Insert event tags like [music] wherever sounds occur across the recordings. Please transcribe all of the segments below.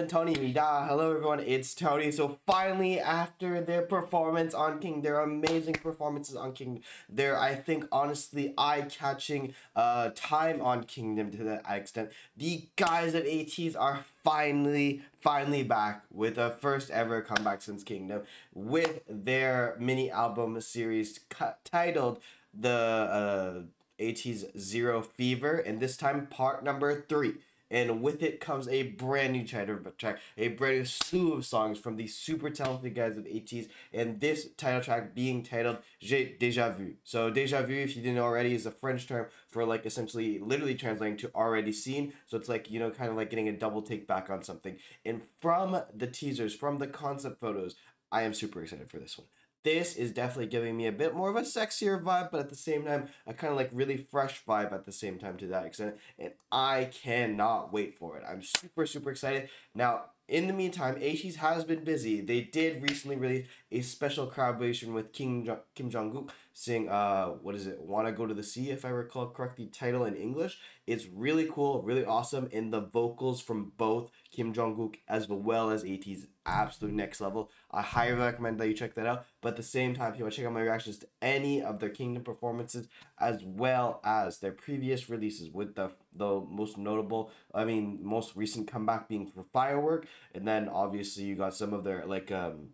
Tony Mida. Hello everyone, it's Tony. So finally, after their performance on King, their amazing performances on King, their I think honestly eye-catching uh time on Kingdom to that extent, the guys at ATEEZ are finally finally back with a first ever comeback since Kingdom with their mini album series titled the uh ATEEZ Zero Fever, and this time part number three and with it comes a brand new track, a brand new slew of songs from the super talented guys of ATEEZ, and this title track being titled J'ai déjà vu. So déjà vu, if you didn't already, is a French term for like essentially literally translating to already seen. So it's like, you know, kind of like getting a double take back on something. And from the teasers, from the concept photos, I am super excited for this one. This is definitely giving me a bit more of a sexier vibe, but at the same time, a kind of like really fresh vibe at the same time to that extent. And I cannot wait for it. I'm super, super excited. Now, in the meantime, ATEEZ has been busy. They did recently release a special collaboration with King jo- Kim Jong Kook, sing uh what is it? Wanna Go to the Sea, if I recall correctly, title in English. It's really cool, really awesome, and the vocals from both Kim Jong Kook as well as ATEEZ absolute next level. I highly recommend that you check that out. But at the same time, if you want to check out my reactions to any of their Kingdom performances, as well as their previous releases, with the the most notable, I mean, most recent comeback being for Firework, and then obviously you got some of their like um,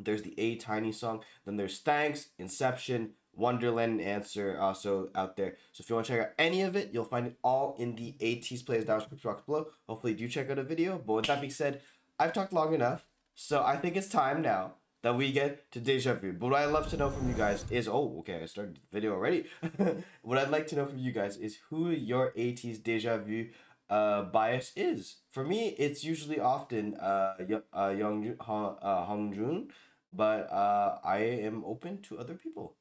there's the ATINY song, then there's Thanks, Inception. Wonderland answer uh, also out there. So if you want to check out any of it, you'll find it all in the ATEEZ Plays Down description box below. Hopefully, do check out a video. But with that being said, I've talked long enough, so I think it's time now that we get to deja vu. But what I'd love to know from you guys is oh, okay, I started the video already. [laughs] what I'd like to know from you guys is who your ATEEZ deja vu uh, bias is. For me, it's usually often uh, uh Young uh, Hongjoong, but uh, I am open to other people.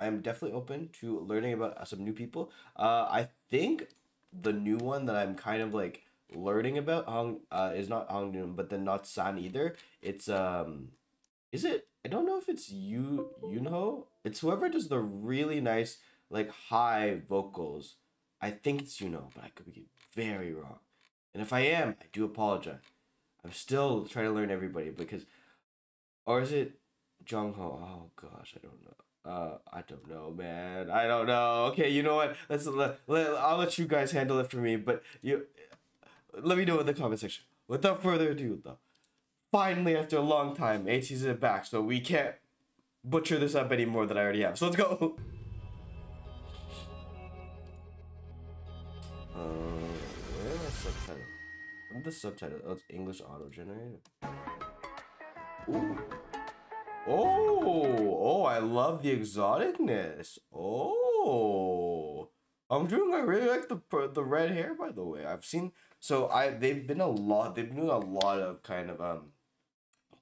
I am definitely open to learning about some new people. Uh, I think the new one that I'm kind of like learning about Hong uh is not Hongjoong, but then not San either. It's um is it I don't know if it's you Yunho. It's whoever does the really nice like high vocals. I think it's Yunho, but I could be very wrong. And if I am, I do apologize. I'm still trying to learn everybody because or is it Jongho? Oh gosh, I don't know. Uh, I don't know, man. I don't know. Okay, you know what? Let's let, let I'll let you guys handle it for me. But you let me know in the comment section. Without further ado, though, finally after a long time, ATEEZ is back, so we can't butcher this up any more than I already have. So let's go. [laughs] Uh, where the subtitle? What the subtitle? Oh, it's English auto generated. Ooh. Oh, oh, I love the exoticness. Oh, I'm doing. I really like the the red hair. By the way, I've seen so I they've been a lot. They've been doing a lot of kind of um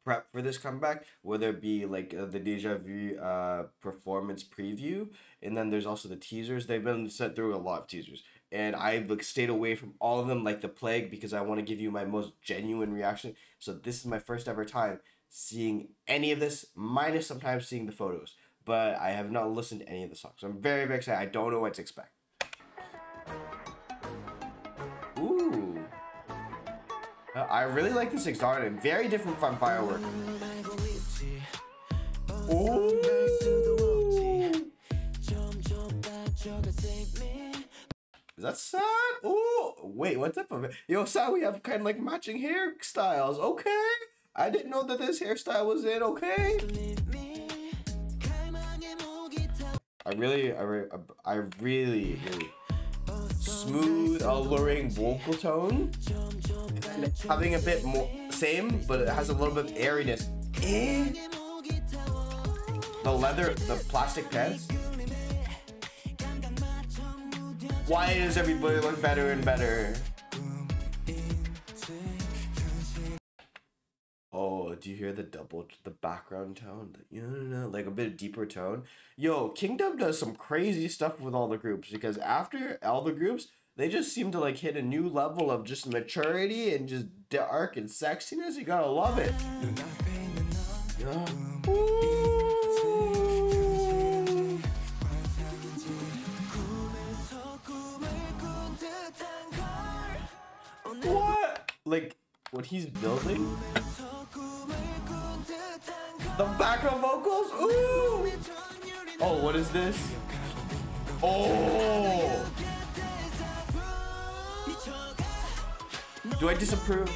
prep for this comeback, whether it be like uh, the Deja Vu uh performance preview, and then there's also the teasers. They've been sent through a lot of teasers, and I've like stayed away from all of them like the plague because I want to give you my most genuine reaction. So this is my first ever time seeing any of this, minus sometimes seeing the photos. But I have not listened to any of the songs. So I'm very very excited. I don't know what to expect. Ooh. Uh, I really like this exotic. Very different from Firework. Ooh. Is that San? Oh, wait, what's up? Yo, San we have kind of like matching hairstyles. Okay. I didn't know that this hairstyle was in. Okay. I really, I, re I really, really smooth, alluring vocal tone. Having a bit more, same, but it has a little bit of airiness. Eh? The leather, the plastic pants. Why does everybody look better and better? Oh, do you hear the double, the background tone? You know, like a bit deeper tone. Yo, Kingdom does some crazy stuff with all the groups because after all the groups, they just seem to like hit a new level of just maturity and just dark and sexiness. You gotta love it. Yeah. Like what he's building. The background vocals. Ooh. Oh, what is this? Oh. Do I disapprove?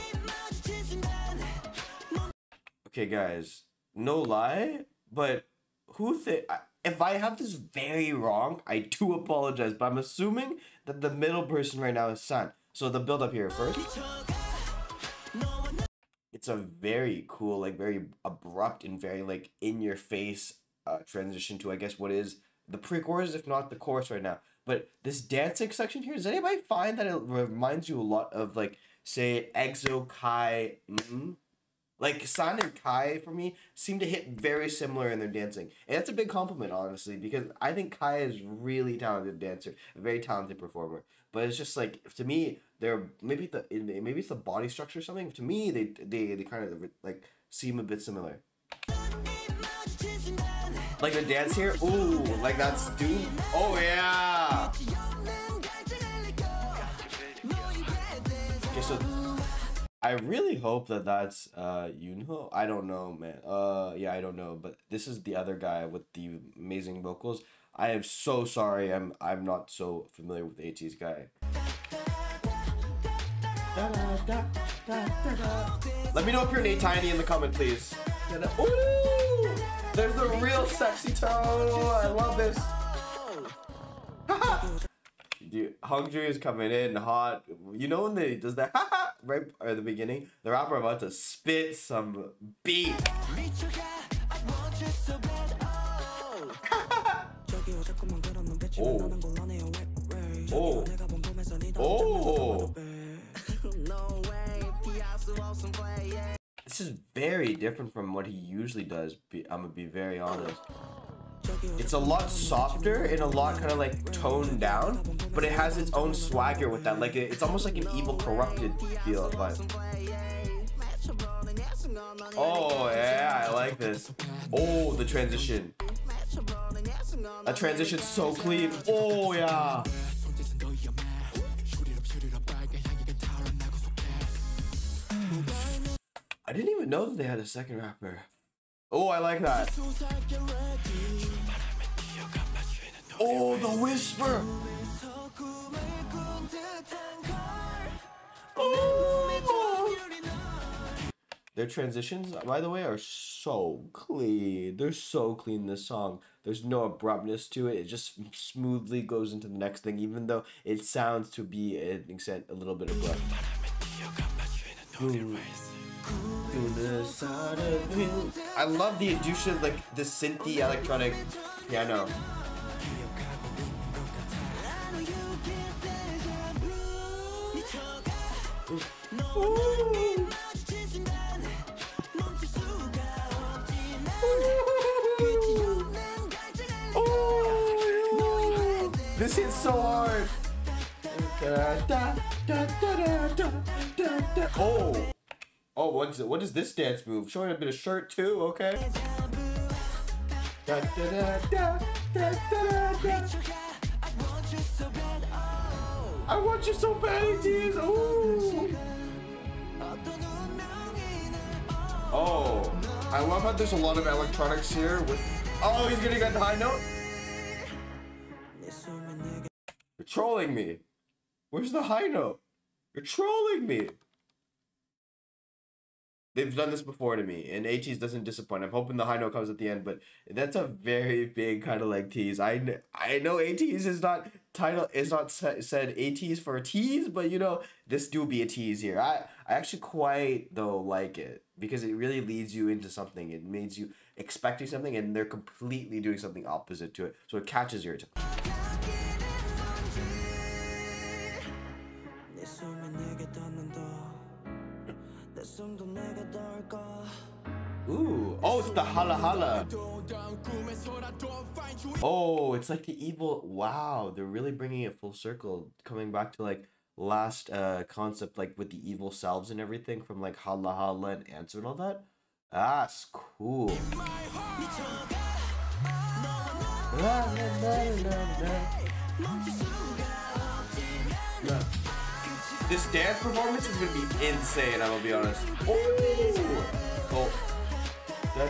Okay, guys. No lie, but who think if I have this very wrong, I do apologize, but I'm assuming that the middle person right now is San. So the build up here first. It's a very cool, like very abrupt and very like in your face uh, transition to I guess what is the pre-chorus, if not the chorus right now. But this dancing section here, does anybody find that it reminds you a lot of like say EXO Kai mm, like San and Kai for me seem to hit very similar in their dancing, and that's a big compliment, honestly, because I think Kai is really talented dancer, a very talented performer. But it's just like to me, they're maybe the maybe it's the body structure or something. To me, they they they kind of like seem a bit similar. Like the dance here, ooh, like that's dude. Oh yeah. Okay, so I really hope that that's uh Yunho. I don't know, man. Uh, yeah, I don't know, but this is the other guy with the amazing vocals. I am so sorry. I'm I'm not so familiar with ATEEZ guy. Let me know if you're Nate Tiny in the comment, please. Ooh, there's the real sexy tone. I love this. [laughs] Dude, Hongjoong is coming in hot. You know when they does that [laughs] right at the beginning? The rapper about to spit some beat. [laughs] oh. Oh. Oh. This is very different from what he usually does. I'm gonna be very honest. It's a lot softer and a lot kind of like toned down, but it has its own swagger with that. Like it's almost like an evil corrupted feel but Oh yeah, I like this. Oh, the transition. A transition so clean. Oh yeah. I didn't even know that they had a second rapper. Oh, I like that. Oh, the whisper. Oh. Their transitions, by the way, are so clean. They're so clean this song. There's no abruptness to it. It just smoothly goes into the next thing, even though it sounds to be an extent a little bit abrupt. I love the addition, like the synthy electronic piano. This hits so hard. Oh. Oh, what's it? what is this dance move? Showing a bit of shirt too, okay. I want you so bad, tears. Ooh. Oh, I love how there's a lot of electronics here. With oh, he's getting a high note. You're trolling me. Where's the high note? You're trolling me. They've done this before to me, and ATEEZ doesn't disappoint. I'm hoping the high note comes at the end, but that's a very big kind of like tease. I, I know ATEEZ is not title is not said a tease for a tease, but you know this do be a tease here. I I actually quite though like it because it really leads you into something. It makes you expecting something, and they're completely doing something opposite to it, so it catches your attention. Ooh, oh, it's the hala hala. Oh, it's like the evil. Wow, they're really bringing it full circle, coming back to like last uh concept, like with the evil selves and everything from like hala hala and answer and all that. That's cool. this dance performance is gonna be insane. I will be honest. Oh.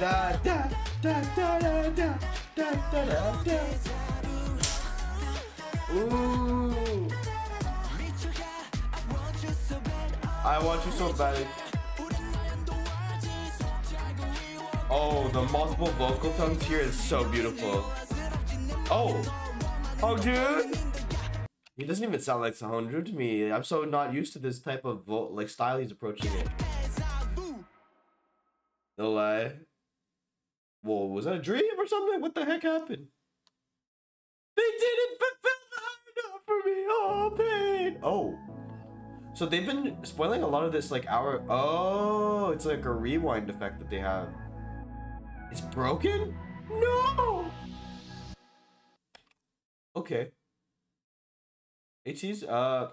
Da da da da da da da da da da. I want you so bad. Oh, the multiple vocal tones here is so beautiful. Oh, oh, dude. He doesn't even sound like Sahondru to me. I'm so not used to this type of like style he's approaching it. No lie. Whoa, was that a dream or something? What the heck happened? They didn't fulfill the hard for me. Oh, pain. Oh. So they've been spoiling a lot of this like hour. Oh, it's like a rewind effect that they have. It's broken? No. Okay. ATEEZ, uh,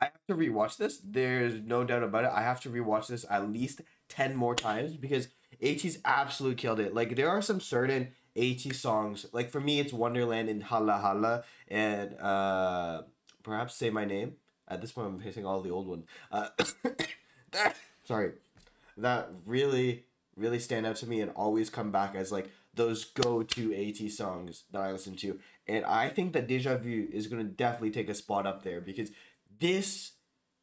I have to rewatch this. There's no doubt about it. I have to rewatch this at least 10 more times because ATEEZ absolutely killed it. Like, there are some certain AT songs, like for me, it's Wonderland and Hala Hala, and uh, perhaps Say My Name. At this point, I'm hitting all the old ones. Uh, [coughs] [coughs] sorry. That really, really stand out to me and always come back as like those go to AT songs that I listen to. And I think that Deja Vu is to definitely take a spot up there because this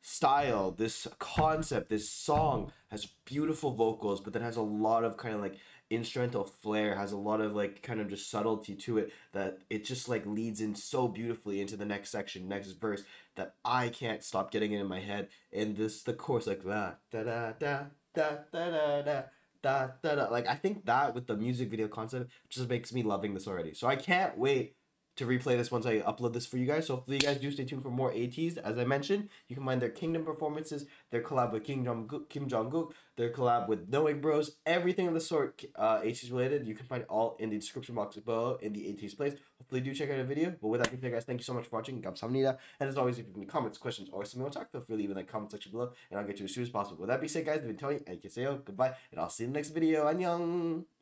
style, this concept, this song has beautiful vocals, but then has a lot of kind of like instrumental flair, has a lot of like kind of just subtlety to it that it just like leads in so beautifully into the next section, next verse that I can't stop getting it in my head. And this the chorus like da da da da da da da da da da da like I think that with the music video concept just makes me loving this already. So I can't wait to replay this once I upload this for you guys. So hopefully you guys do stay tuned for more ATEEZ. As I mentioned, you can find their Kingdom performances, their collab with Kim Jong Kim Jong Kook, their collab with Knowing Bros, everything of the sort uh, ATEEZ related. You can find all in the description box below in the ATEEZ place. Hopefully do check out a video. But with that being said, guys, thank you so much for watching. Gamsamnida. And as always, if you have any comments, questions, or something to talk, feel free to leave in the comment section below, and I'll get to you as soon as possible. With that being said, guys, I've been Tony, and Kiseo, goodbye, and I'll see you in the next video. Annyeong!